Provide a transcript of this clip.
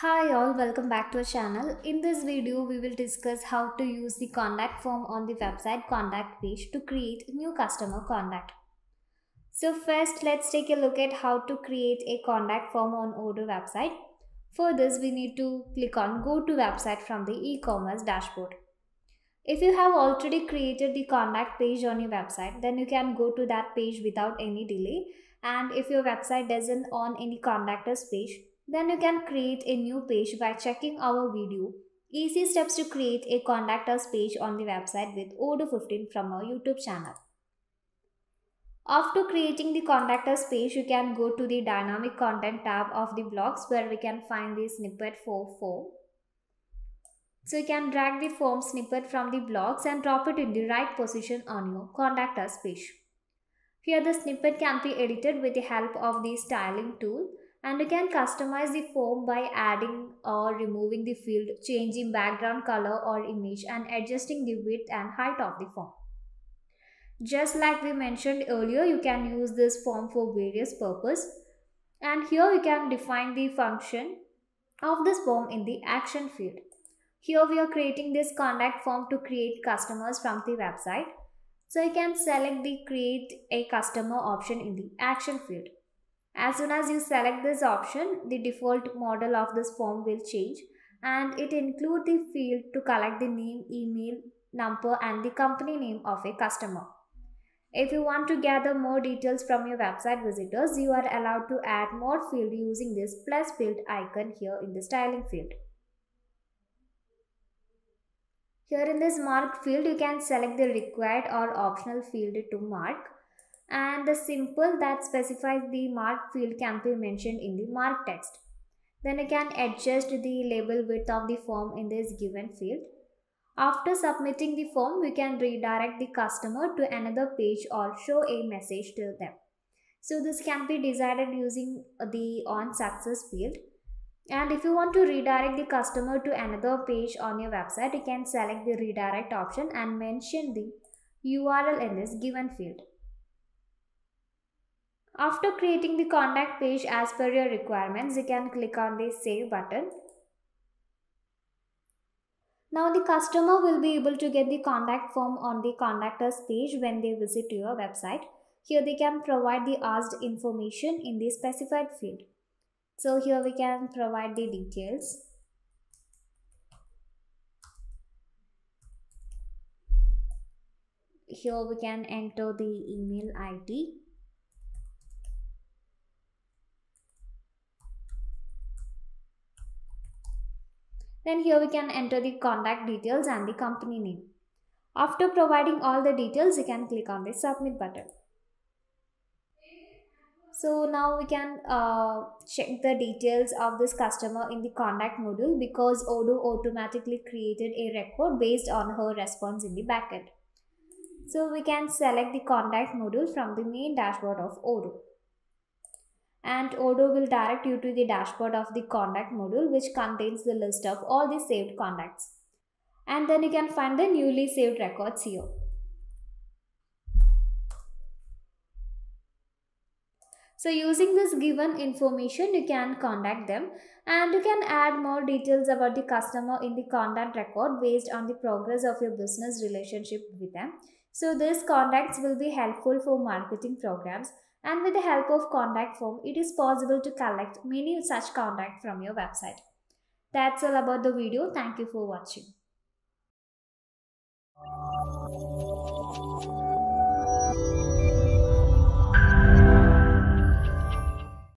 Hi all, welcome back to our channel. In this video, we will discuss how to use the contact form on the website contact page to create new customer contact. So first, let's take a look at how to create a contact form on Odoo website. For this, we need to click on go to website from the e-commerce dashboard. If you have already created the contact page on your website, then you can go to that page without any delay. And if your website doesn't on any contact us page, then you can create a new page by checking our video. Easy steps to create a contact us page on the website with Odoo 15 from our YouTube channel. After creating the contact us page, you can go to the dynamic content tab of the blogs where we can find the snippet for form. So you can drag the form snippet from the blogs and drop it in the right position on your contact us page. Here the snippet can be edited with the help of the styling tool and you can customize the form by adding or removing the field, changing background color or image and adjusting the width and height of the form. Just like we mentioned earlier, you can use this form for various purpose and here you can define the function of this form in the action field. Here we are creating this contact form to create customers from the website. So you can select the create a customer option in the action field. As soon as you select this option, the default model of this form will change and it include the field to collect the name, email, number and the company name of a customer. If you want to gather more details from your website visitors, you are allowed to add more field using this plus field icon here in the styling field. Here in this mark field, you can select the required or optional field to mark and the symbol that specifies the mark field can be mentioned in the mark text. Then you can adjust the label width of the form in this given field. After submitting the form, we can redirect the customer to another page or show a message to them. So this can be decided using the on success field. And if you want to redirect the customer to another page on your website, you can select the redirect option and mention the URL in this given field. After creating the contact page as per your requirements, you can click on the save button. Now the customer will be able to get the contact form on the contact us page when they visit your website. Here they can provide the asked information in the specified field. So here we can provide the details. Here we can enter the email ID Then here we can enter the contact details and the company name. After providing all the details, you can click on the submit button. So now we can uh, check the details of this customer in the contact module because Odoo automatically created a record based on her response in the backend. So we can select the contact module from the main dashboard of Odoo and Odoo will direct you to the dashboard of the contact module which contains the list of all the saved contacts. And then you can find the newly saved records here. So using this given information you can contact them and you can add more details about the customer in the contact record based on the progress of your business relationship with them. So these contacts will be helpful for marketing programs and with the help of contact form it is possible to collect many such contacts from your website. That's all about the video. Thank you for watching.